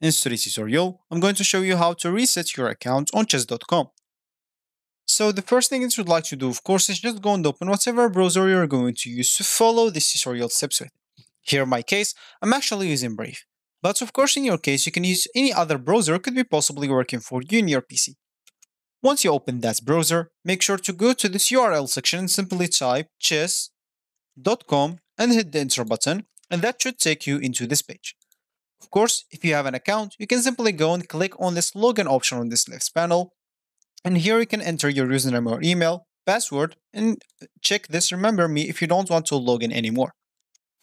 In today's tutorial, I'm going to show you how to reset your account on chess.com. So the first thing you'd like to do, of course, is just go and open whatever browser you're going to use to follow this tutorial steps with. Here in my case, I'm actually using Brave. But of course, in your case, you can use any other browser could be possibly working for you in your PC. Once you open that browser, make sure to go to this URL section and simply type chess.com and hit the enter button, and that should take you into this page. Of course, if you have an account, you can simply go and click on this login option on this left panel, and here you can enter your username or email, password, and check this remember me if you don't want to log in anymore.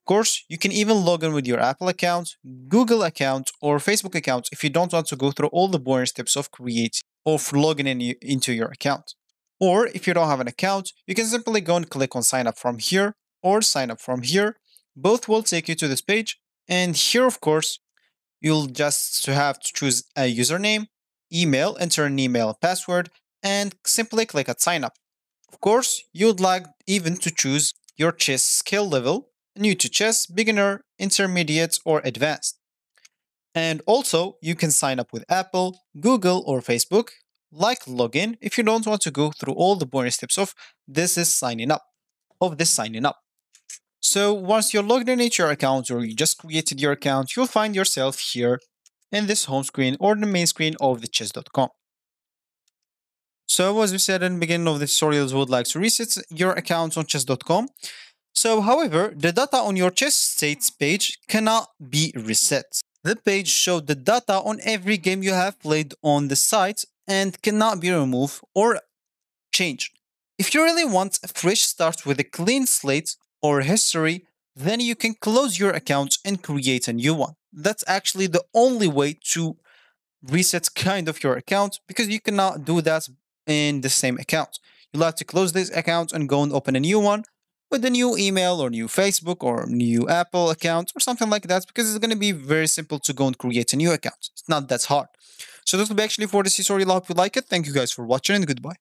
Of course, you can even log in with your Apple account, Google account, or Facebook account if you don't want to go through all the boring steps of creating of logging in into your account. Or if you don't have an account, you can simply go and click on sign up from here or sign up from here. Both will take you to this page. And here, of course, you'll just have to choose a username, email, enter an email password, and simply click at sign up. Of course, you'd like even to choose your chess skill level, new to chess, beginner, intermediate, or advanced. And also, you can sign up with Apple, Google, or Facebook, like login if you don't want to go through all the boring steps of this is signing up, of this signing up. So once you're logged in at your account or you just created your account, you'll find yourself here in this home screen or the main screen of the chess.com. So as we said in the beginning of the tutorials, would like to reset your account on chess.com. So however, the data on your chess states page cannot be reset. The page shows the data on every game you have played on the site and cannot be removed or changed. If you really want a fresh start with a clean slate or history, then you can close your account and create a new one. That's actually the only way to reset kind of your account because you cannot do that in the same account. You'll have to close this account and go and open a new one with a new email or new Facebook or new Apple account or something like that because it's going to be very simple to go and create a new account. It's not that hard. So this will be actually for this tutorial. I hope you like it. Thank you guys for watching and goodbye.